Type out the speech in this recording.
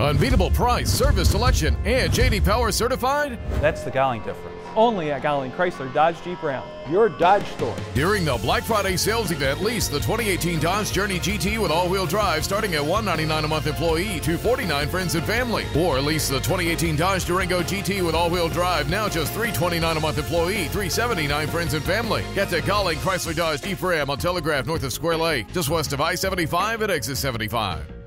Unbeatable price, service selection, and JD Power certified? That's the Golling difference. Only at Golling Chrysler Dodge Jeep Ram. Your Dodge store. During the Black Friday sales event, lease the 2018 Dodge Journey GT with all-wheel drive starting at $199 a month employee, $249 friends and family. Or lease the 2018 Dodge Durango GT with all-wheel drive now just $329 a month employee, $379 friends and family. Get to Golling Chrysler Dodge Jeep Ram on Telegraph north of Square Lake, just west of I-75 at exit 75.